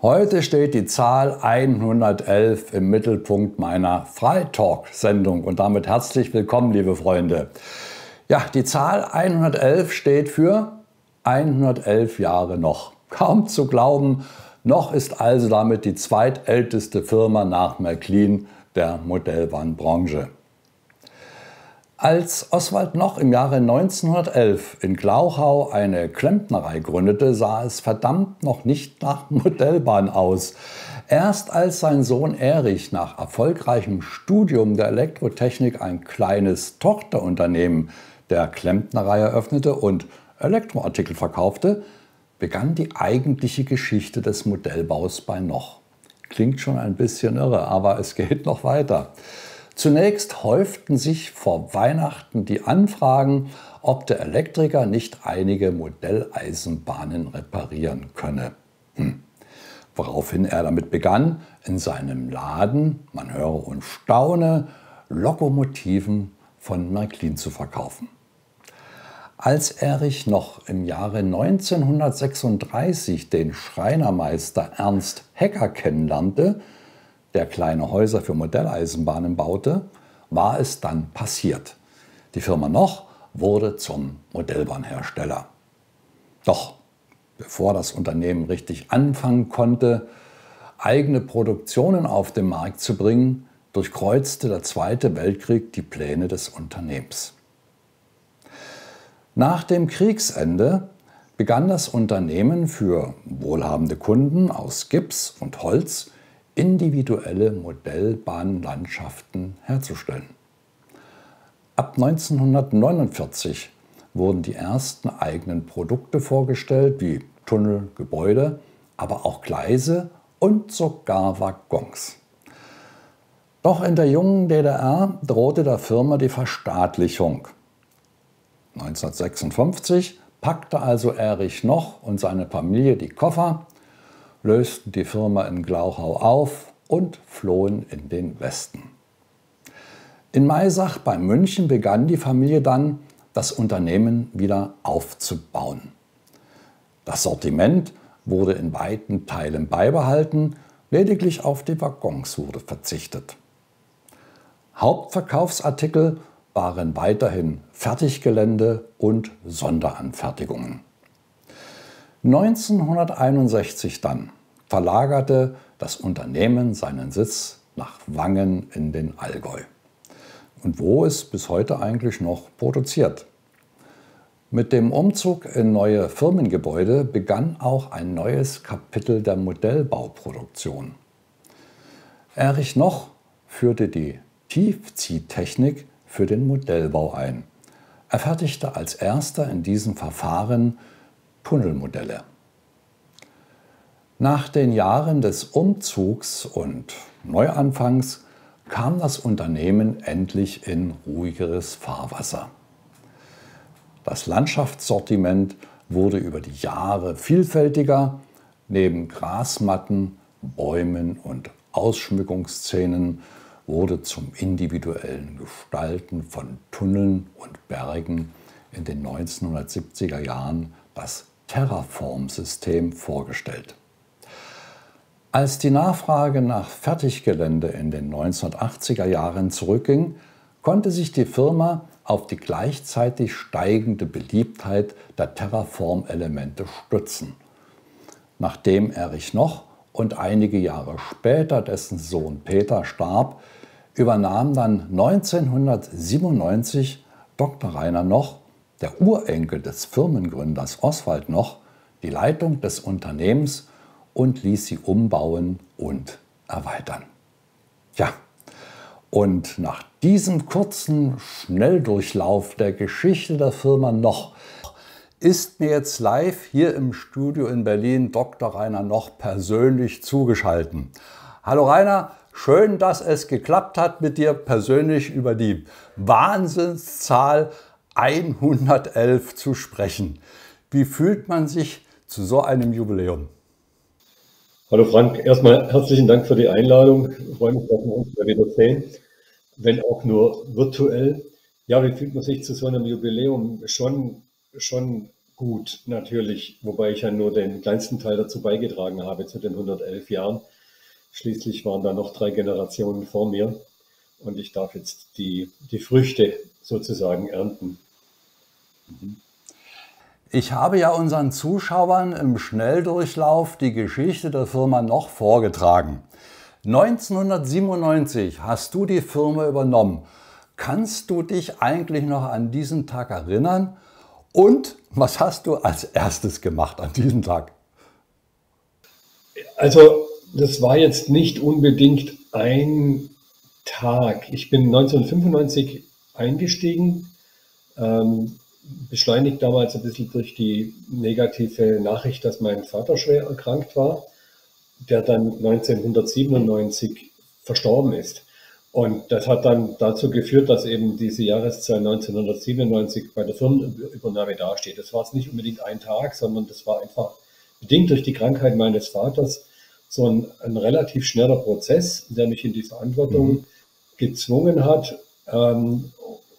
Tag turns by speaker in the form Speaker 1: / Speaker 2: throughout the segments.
Speaker 1: Heute steht die Zahl 111 im Mittelpunkt meiner Freitalk-Sendung und damit herzlich willkommen, liebe Freunde. Ja, die Zahl 111 steht für 111 Jahre noch. Kaum zu glauben, noch ist also damit die zweitälteste Firma nach Märklin der Modellbahnbranche. Als Oswald Noch im Jahre 1911 in Glauchau eine Klempnerei gründete, sah es verdammt noch nicht nach Modellbahn aus. Erst als sein Sohn Erich nach erfolgreichem Studium der Elektrotechnik ein kleines Tochterunternehmen der Klempnerei eröffnete und Elektroartikel verkaufte, begann die eigentliche Geschichte des Modellbaus bei Noch. Klingt schon ein bisschen irre, aber es geht noch weiter. Zunächst häuften sich vor Weihnachten die Anfragen, ob der Elektriker nicht einige Modelleisenbahnen reparieren könne. Hm. Woraufhin er damit begann, in seinem Laden, man höre und staune, Lokomotiven von Märklin zu verkaufen. Als Erich noch im Jahre 1936 den Schreinermeister Ernst Hecker kennenlernte, der kleine Häuser für Modelleisenbahnen baute, war es dann passiert. Die Firma Noch wurde zum Modellbahnhersteller. Doch bevor das Unternehmen richtig anfangen konnte, eigene Produktionen auf den Markt zu bringen, durchkreuzte der Zweite Weltkrieg die Pläne des Unternehmens. Nach dem Kriegsende begann das Unternehmen für wohlhabende Kunden aus Gips und Holz individuelle Modellbahnlandschaften herzustellen. Ab 1949 wurden die ersten eigenen Produkte vorgestellt, wie Tunnel, Gebäude, aber auch Gleise und sogar Waggons. Doch in der jungen DDR drohte der Firma die Verstaatlichung. 1956 packte also Erich Noch und seine Familie die Koffer lösten die Firma in Glauchau auf und flohen in den Westen. In Maisach bei München begann die Familie dann, das Unternehmen wieder aufzubauen. Das Sortiment wurde in weiten Teilen beibehalten, lediglich auf die Waggons wurde verzichtet. Hauptverkaufsartikel waren weiterhin Fertiggelände und Sonderanfertigungen. 1961 dann verlagerte das Unternehmen seinen Sitz nach Wangen in den Allgäu. Und wo es bis heute eigentlich noch produziert. Mit dem Umzug in neue Firmengebäude begann auch ein neues Kapitel der Modellbauproduktion. Erich Noch führte die Tiefziehtechnik für den Modellbau ein. Er fertigte als erster in diesem Verfahren Tunnelmodelle. Nach den Jahren des Umzugs und Neuanfangs kam das Unternehmen endlich in ruhigeres Fahrwasser. Das Landschaftssortiment wurde über die Jahre vielfältiger. Neben Grasmatten, Bäumen und Ausschmückungsszenen wurde zum individuellen Gestalten von Tunneln und Bergen in den 1970er Jahren das Terraform-System vorgestellt. Als die Nachfrage nach Fertiggelände in den 1980er Jahren zurückging, konnte sich die Firma auf die gleichzeitig steigende Beliebtheit der Terraform-Elemente stützen. Nachdem Erich Noch und einige Jahre später dessen Sohn Peter starb, übernahm dann 1997 Dr. Rainer Noch, der Urenkel des Firmengründers Oswald Noch, die Leitung des Unternehmens und ließ sie umbauen und erweitern. Ja, und nach diesem kurzen Schnelldurchlauf der Geschichte der Firma noch ist mir jetzt live hier im Studio in Berlin Dr. Rainer noch persönlich zugeschaltet. Hallo Rainer, schön, dass es geklappt hat, mit dir persönlich über die Wahnsinnszahl 111 zu sprechen. Wie fühlt man sich zu so einem Jubiläum?
Speaker 2: Hallo Frank, erstmal herzlichen Dank für die Einladung. Ich freue mich, dass wir uns wieder sehen, wenn auch nur virtuell. Ja, wie fühlt man sich zu so einem Jubiläum? Schon, schon gut, natürlich, wobei ich ja nur den kleinsten Teil dazu beigetragen habe zu den 111 Jahren. Schließlich waren da noch drei Generationen vor mir und ich darf jetzt die, die Früchte sozusagen ernten.
Speaker 1: Ich habe ja unseren Zuschauern im Schnelldurchlauf die Geschichte der Firma noch vorgetragen. 1997 hast du die Firma übernommen. Kannst du dich eigentlich noch an diesen Tag erinnern? Und was hast du als erstes gemacht an diesem Tag?
Speaker 2: Also, das war jetzt nicht unbedingt ein Tag. Ich bin 1995 eingestiegen, ähm, beschleunigt damals ein bisschen durch die negative Nachricht, dass mein Vater schwer erkrankt war, der dann 1997 verstorben ist. Und das hat dann dazu geführt, dass eben diese Jahreszahl 1997 bei der Firmenübernahme dasteht. Das war jetzt nicht unbedingt ein Tag, sondern das war einfach bedingt durch die Krankheit meines Vaters so ein, ein relativ schneller Prozess, der mich in die Verantwortung mhm. gezwungen hat. Ähm,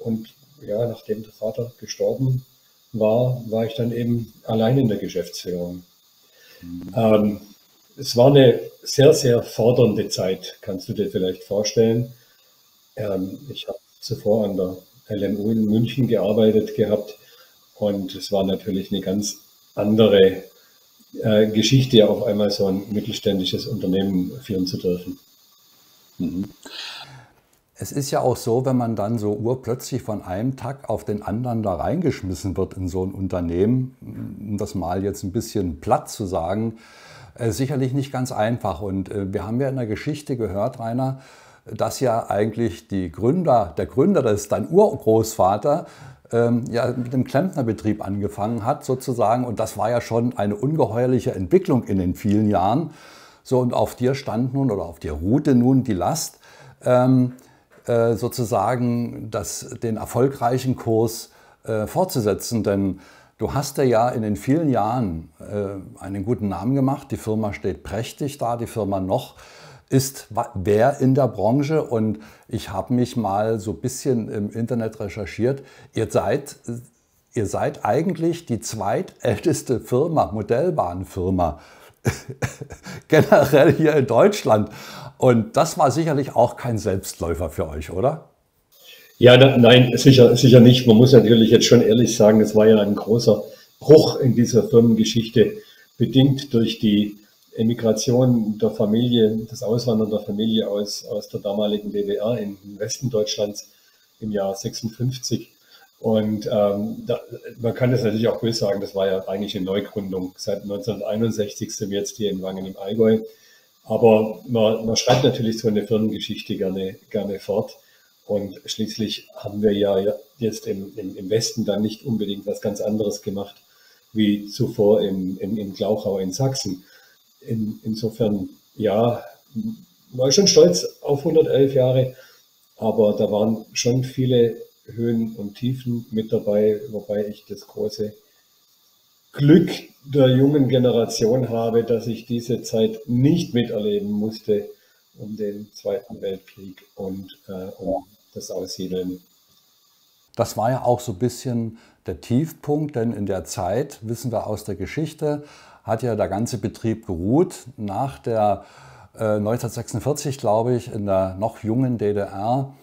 Speaker 2: und ja, nachdem der Vater gestorben war, war ich dann eben allein in der Geschäftsführung. Mhm. Ähm, es war eine sehr, sehr fordernde Zeit, kannst du dir vielleicht vorstellen. Ähm, ich habe zuvor an der LMU in München gearbeitet gehabt und es war natürlich eine ganz andere äh, Geschichte, auf einmal so ein mittelständisches Unternehmen führen zu dürfen.
Speaker 1: Mhm. Es ist ja auch so, wenn man dann so urplötzlich von einem Tag auf den anderen da reingeschmissen wird in so ein Unternehmen, um das mal jetzt ein bisschen platt zu sagen, äh, sicherlich nicht ganz einfach. Und äh, wir haben ja in der Geschichte gehört, Rainer, dass ja eigentlich die Gründer, der Gründer, das ist dein Urgroßvater, ähm, ja mit dem Klempnerbetrieb angefangen hat sozusagen. Und das war ja schon eine ungeheuerliche Entwicklung in den vielen Jahren. So, und auf dir stand nun oder auf dir ruhte nun die Last, ähm, äh, sozusagen das, den erfolgreichen Kurs äh, fortzusetzen. Denn du hast ja in den vielen Jahren äh, einen guten Namen gemacht. Die Firma steht prächtig da, die Firma noch ist wer in der Branche und ich habe mich mal so ein bisschen im Internet recherchiert. Ihr seid, ihr seid eigentlich die zweitälteste Firma, Modellbahnfirma generell hier in Deutschland. Und das war sicherlich auch kein Selbstläufer für euch, oder?
Speaker 2: Ja, da, nein, sicher, sicher nicht. Man muss natürlich jetzt schon ehrlich sagen, es war ja ein großer Bruch in dieser Firmengeschichte, bedingt durch die Emigration der Familie, das Auswandern der Familie aus, aus der damaligen DDR den Westen Deutschlands im Jahr 56. Und ähm, da, man kann das natürlich auch böse sagen, das war ja eigentlich eine Neugründung. Seit 1961 sind wir jetzt hier in Wangen im Allgäu. Aber man, man schreibt natürlich so eine Firmengeschichte gerne, gerne fort. Und schließlich haben wir ja jetzt im, im, im Westen dann nicht unbedingt was ganz anderes gemacht wie zuvor im, im, im Glauchau in Sachsen. In, insofern, ja, war schon stolz auf 111 Jahre, aber da waren schon viele Höhen und Tiefen mit dabei, wobei ich das große Glück der jungen Generation habe, dass ich diese Zeit nicht miterleben musste um den Zweiten Weltkrieg und äh, um das Aussiedeln.
Speaker 1: Das war ja auch so ein bisschen der Tiefpunkt, denn in der Zeit, wissen wir aus der Geschichte, hat ja der ganze Betrieb geruht. Nach der äh, 1946, glaube ich, in der noch jungen DDR,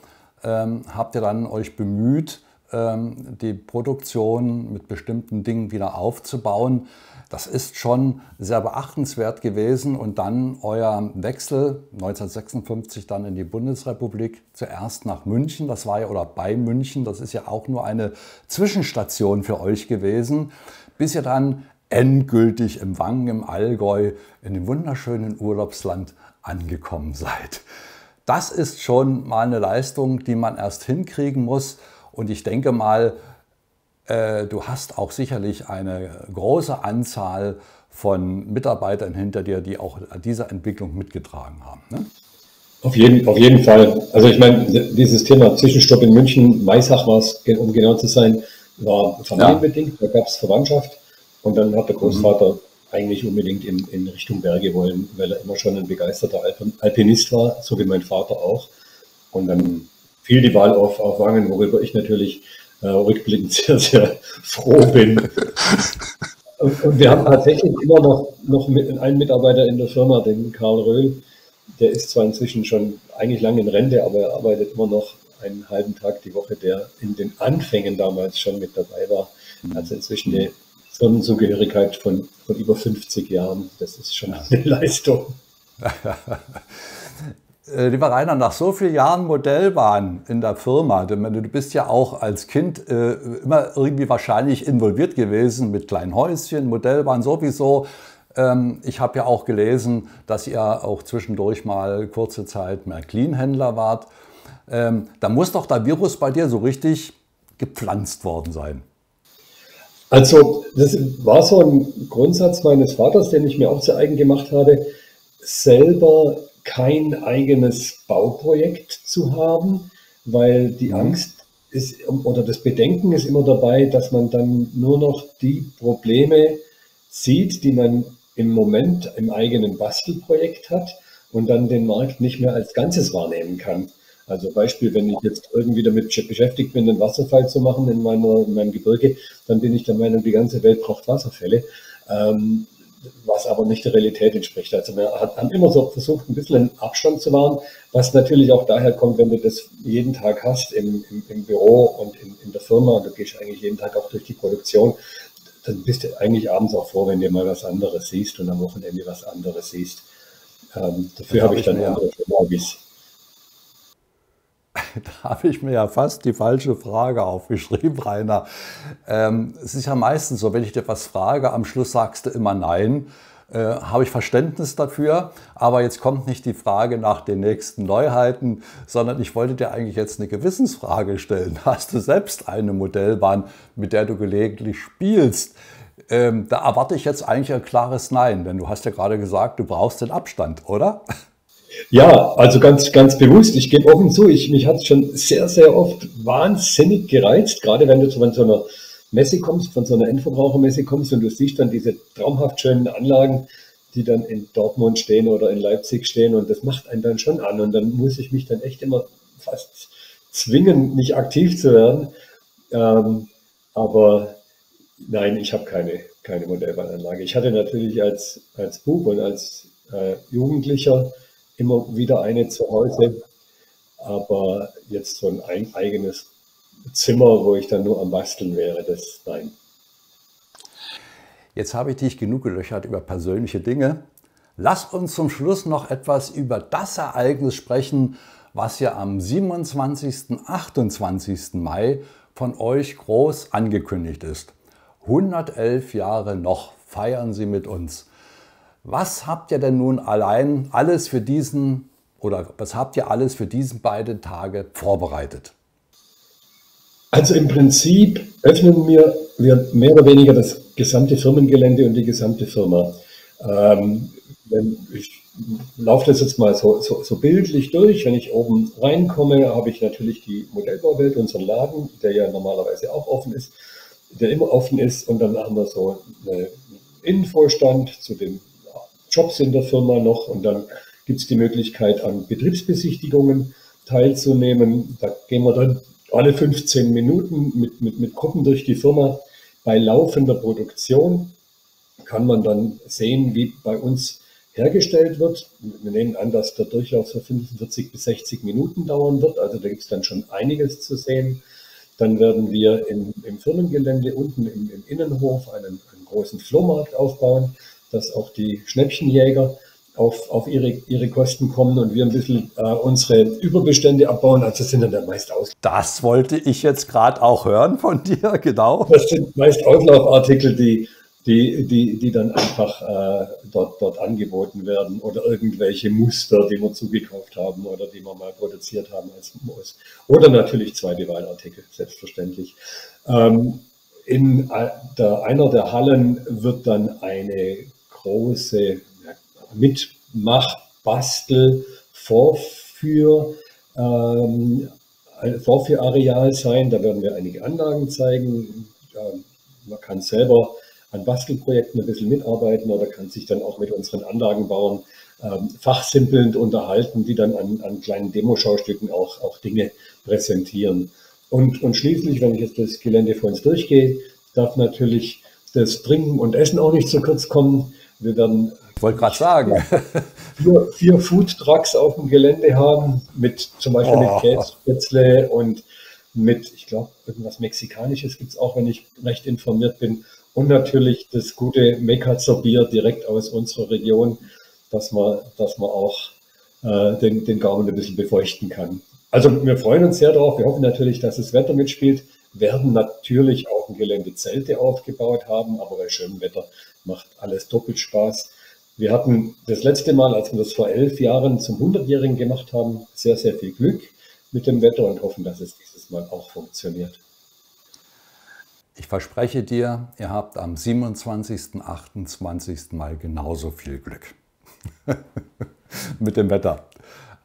Speaker 1: ähm, habt ihr dann euch bemüht, ähm, die Produktion mit bestimmten Dingen wieder aufzubauen. Das ist schon sehr beachtenswert gewesen und dann euer Wechsel 1956 dann in die Bundesrepublik, zuerst nach München, das war ja oder bei München, das ist ja auch nur eine Zwischenstation für euch gewesen, bis ihr dann endgültig im Wangen im Allgäu in dem wunderschönen Urlaubsland angekommen seid. Das ist schon mal eine Leistung, die man erst hinkriegen muss. Und ich denke mal, äh, du hast auch sicherlich eine große Anzahl von Mitarbeitern hinter dir, die auch an dieser Entwicklung mitgetragen haben. Ne?
Speaker 2: Auf jeden, auf jeden Fall. Also ich meine, dieses Thema Zwischenstopp in München, Maisach war es, um genau zu sein, war familienbedingt, ja. da gab es Verwandtschaft. Und dann hat der Großvater mhm. Eigentlich unbedingt in, in Richtung Berge wollen, weil er immer schon ein begeisterter Alpinist war, so wie mein Vater auch. Und dann fiel die Wahl auf, auf Wangen, worüber ich natürlich äh, rückblickend sehr, sehr froh bin. Und wir haben tatsächlich immer noch, noch einen Mitarbeiter in der Firma, den Karl Röhl. Der ist zwar inzwischen schon eigentlich lange in Rente, aber er arbeitet immer noch einen halben Tag die Woche, der in den Anfängen damals schon mit dabei war. Also inzwischen eine Firmenzugehörigkeit von, von über 50 Jahren. Das ist schon eine Leistung.
Speaker 1: Äh, lieber Rainer, nach so vielen Jahren Modellbahn in der Firma, du bist ja auch als Kind äh, immer irgendwie wahrscheinlich involviert gewesen mit kleinen Häuschen, Modellbahn sowieso. Ähm, ich habe ja auch gelesen, dass ihr auch zwischendurch mal kurze Zeit Märklin-Händler wart. Ähm, da muss doch der Virus bei dir so richtig gepflanzt worden sein.
Speaker 2: Also das war so ein Grundsatz meines Vaters, den ich mir auch zu eigen gemacht habe, selber kein eigenes Bauprojekt zu haben, weil die mhm. Angst ist oder das Bedenken ist immer dabei, dass man dann nur noch die Probleme sieht, die man im Moment im eigenen Bastelprojekt hat und dann den Markt nicht mehr als Ganzes wahrnehmen kann. Also Beispiel, wenn ich jetzt irgendwie damit beschäftigt bin, einen Wasserfall zu machen in, meiner, in meinem Gebirge, dann bin ich der Meinung, die ganze Welt braucht Wasserfälle. Ähm, was aber nicht der Realität entspricht. Also wir haben immer so versucht, ein bisschen einen Abstand zu wahren, was natürlich auch daher kommt, wenn du das jeden Tag hast im, im, im Büro und in, in, der Firma, du gehst eigentlich jeden Tag auch durch die Produktion, dann bist du eigentlich abends auch froh, wenn du mal was anderes siehst und am Wochenende was anderes siehst. Ähm, dafür habe ich dann andere Hobbys.
Speaker 1: Da habe ich mir ja fast die falsche Frage aufgeschrieben, Rainer. Ähm, es ist ja meistens so, wenn ich dir was frage, am Schluss sagst du immer Nein. Äh, habe ich Verständnis dafür, aber jetzt kommt nicht die Frage nach den nächsten Neuheiten, sondern ich wollte dir eigentlich jetzt eine Gewissensfrage stellen. Hast du selbst eine Modellbahn, mit der du gelegentlich spielst? Ähm, da erwarte ich jetzt eigentlich ein klares Nein, denn du hast ja gerade gesagt, du brauchst den Abstand, oder?
Speaker 2: Ja, also ganz, ganz bewusst. Ich gebe offen zu, ich, mich hat es schon sehr, sehr oft wahnsinnig gereizt, gerade wenn du von so einer Messe kommst, von so einer Endverbrauchermesse kommst und du siehst dann diese traumhaft schönen Anlagen, die dann in Dortmund stehen oder in Leipzig stehen und das macht einen dann schon an und dann muss ich mich dann echt immer fast zwingen, nicht aktiv zu werden. Ähm, aber nein, ich habe keine, keine Modellbahnanlage. Ich hatte natürlich als, als Bub und als äh, Jugendlicher immer wieder eine zu Hause, aber jetzt so ein eigenes Zimmer, wo ich dann nur am Basteln wäre, das nein.
Speaker 1: Jetzt habe ich dich genug gelöchert über persönliche Dinge. Lass uns zum Schluss noch etwas über das Ereignis sprechen, was ja am 27. 28. Mai von euch groß angekündigt ist. 111 Jahre noch feiern Sie mit uns. Was habt ihr denn nun allein alles für diesen oder was habt ihr alles für diesen beiden Tage vorbereitet?
Speaker 2: Also im Prinzip öffnen wir, mehr oder weniger das gesamte Firmengelände und die gesamte Firma. Ähm, ich laufe das jetzt mal so, so, so, bildlich durch. Wenn ich oben reinkomme, habe ich natürlich die Modellbauwelt, unseren Laden, der ja normalerweise auch offen ist, der immer offen ist. Und dann haben wir so einen Innenvorstand zu den Jobs in der Firma noch und dann gibt es die Möglichkeit, an Betriebsbesichtigungen teilzunehmen. Da gehen wir dann alle 15 Minuten mit, mit, mit Gruppen durch die Firma. Bei laufender Produktion kann man dann sehen, wie bei uns hergestellt wird. Wir nehmen an, dass der Durchlauf so 45 bis 60 Minuten dauern wird. Also da gibt es dann schon einiges zu sehen. Dann werden wir im, im Firmengelände unten im, im Innenhof einen, einen, großen Flohmarkt aufbauen dass auch die Schnäppchenjäger auf, auf ihre, ihre Kosten kommen und wir ein bisschen äh, unsere Überbestände abbauen. Also sind dann meist aus.
Speaker 1: Das wollte ich jetzt gerade auch hören von dir, genau.
Speaker 2: Das sind meist Auslaufartikel, die, die, die, die dann einfach äh, dort, dort angeboten werden oder irgendwelche Muster, die wir zugekauft haben oder die wir mal produziert haben als Muss. Oder natürlich zweite Wahlartikel, selbstverständlich. Ähm, in äh, der, einer der Hallen wird dann eine große Mitmach-, Bastel-, Vorführ, ähm, Vorführareal sein. Da werden wir einige Anlagen zeigen. Man kann selber an Bastelprojekten ein bisschen mitarbeiten oder kann sich dann auch mit unseren Anlagenbauern ähm, fachsimpelnd unterhalten, die dann an, an kleinen Demoschaustücken auch, auch Dinge präsentieren. Und, und schließlich, wenn ich jetzt das Gelände vor uns durchgehe, darf natürlich das Trinken und Essen auch nicht zu kurz kommen. Wir werden
Speaker 1: ich wollte gerade sagen.
Speaker 2: Vier, vier Food Trucks auf dem Gelände haben, mit zum Beispiel oh. mit Kässpätzle und mit, ich glaube, irgendwas Mexikanisches gibt es auch, wenn ich recht informiert bin. Und natürlich das gute Mekatzer Bier direkt aus unserer Region, dass man, dass man auch äh, den, den Gaumen ein bisschen befeuchten kann. Also wir freuen uns sehr darauf. Wir hoffen natürlich, dass das Wetter mitspielt. Werden natürlich auch im Gelände Zelte aufgebaut haben, aber bei schönem Wetter macht alles doppelt Spaß. Wir hatten das letzte Mal, als wir das vor elf Jahren zum 100-Jährigen gemacht haben, sehr, sehr viel Glück mit dem Wetter und hoffen, dass es dieses Mal auch funktioniert.
Speaker 1: Ich verspreche dir, ihr habt am 27., 28. Mal genauso viel Glück mit dem Wetter.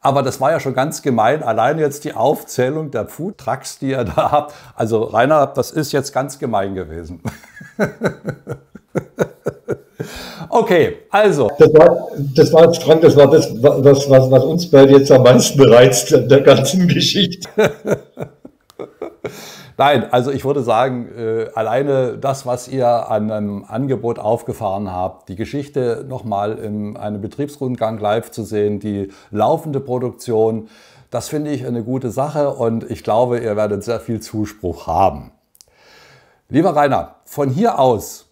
Speaker 1: Aber das war ja schon ganz gemein. Allein jetzt die Aufzählung der Food Trucks, die ihr da habt. Also Rainer, das ist jetzt ganz gemein gewesen. Okay, also.
Speaker 2: Das war, das war Frank, das war das, was, was, was uns beide jetzt am meisten reizt der ganzen Geschichte.
Speaker 1: Nein, also ich würde sagen, äh, alleine das, was ihr an einem Angebot aufgefahren habt, die Geschichte nochmal in einem Betriebsrundgang live zu sehen, die laufende Produktion, das finde ich eine gute Sache und ich glaube, ihr werdet sehr viel Zuspruch haben. Lieber Rainer, von hier aus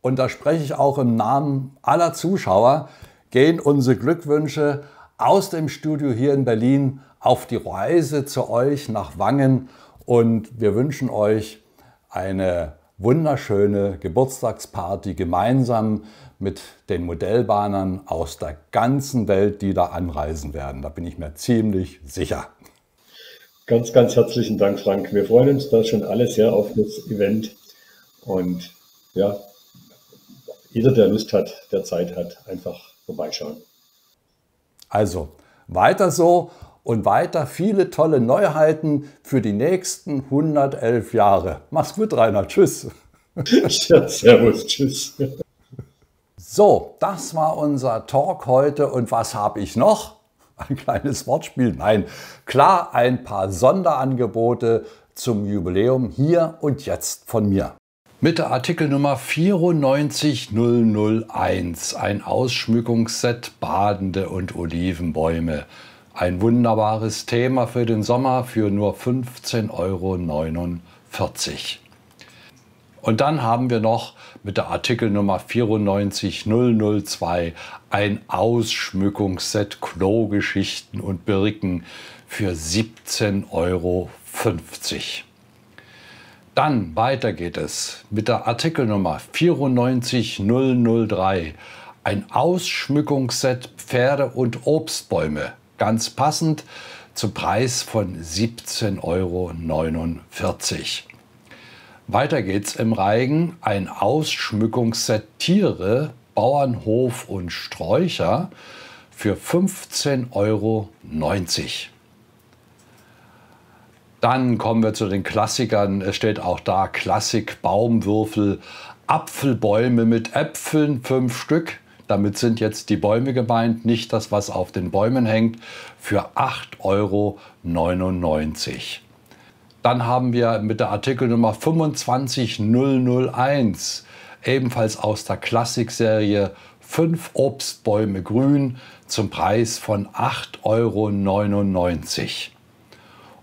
Speaker 1: und da spreche ich auch im Namen aller Zuschauer, gehen unsere Glückwünsche aus dem Studio hier in Berlin auf die Reise zu euch nach Wangen und wir wünschen euch eine wunderschöne Geburtstagsparty gemeinsam mit den Modellbahnern aus der ganzen Welt, die da anreisen werden. Da bin ich mir ziemlich sicher.
Speaker 2: Ganz, ganz herzlichen Dank, Frank. Wir freuen uns da schon alle sehr auf das Event. Und ja, jeder, der Lust hat, der Zeit hat, einfach vorbeischauen.
Speaker 1: Also weiter so und weiter viele tolle Neuheiten für die nächsten 111 Jahre. Mach's gut, Rainer. Tschüss.
Speaker 2: Ja, servus. Tschüss.
Speaker 1: So, das war unser Talk heute. Und was habe ich noch? Ein kleines Wortspiel? Nein, klar, ein paar Sonderangebote zum Jubiläum hier und jetzt von mir mit der Artikelnummer 94001, ein Ausschmückungsset Badende und Olivenbäume. Ein wunderbares Thema für den Sommer für nur 15,49 Euro. Und dann haben wir noch mit der Artikelnummer 94002 ein Ausschmückungsset Klogeschichten und Birken für 17,50 Euro. Dann weiter geht es mit der Artikelnummer 94003. Ein Ausschmückungsset Pferde- und Obstbäume. Ganz passend zum Preis von 17,49 Euro. Weiter geht's im Reigen. Ein Ausschmückungsset Tiere, Bauernhof und Sträucher für 15,90 Euro. Dann kommen wir zu den Klassikern. Es steht auch da Klassik Baumwürfel, Apfelbäume mit Äpfeln, fünf Stück. Damit sind jetzt die Bäume gemeint, nicht das, was auf den Bäumen hängt, für 8,99 Euro. Dann haben wir mit der Artikelnummer 25001 ebenfalls aus der Klassikserie fünf Obstbäume grün zum Preis von 8,99 Euro.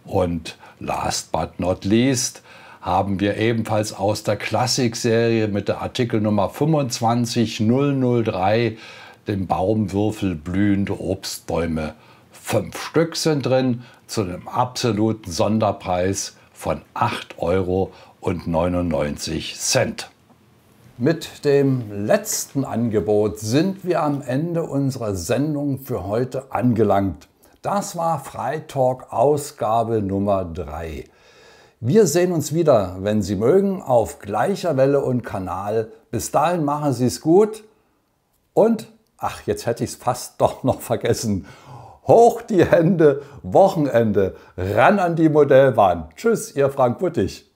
Speaker 1: Und Last but not least haben wir ebenfalls aus der Klassikserie mit der Artikelnummer 25003 den Baumwürfel blühende Obstbäume. Fünf Stück sind drin zu einem absoluten Sonderpreis von 8,99 Euro. Mit dem letzten Angebot sind wir am Ende unserer Sendung für heute angelangt. Das war Freitalk Ausgabe Nummer 3. Wir sehen uns wieder, wenn Sie mögen, auf gleicher Welle und Kanal. Bis dahin machen Sie es gut und, ach, jetzt hätte ich es fast doch noch vergessen. Hoch die Hände, Wochenende, ran an die Modellbahn. Tschüss, Ihr Frank Buttig.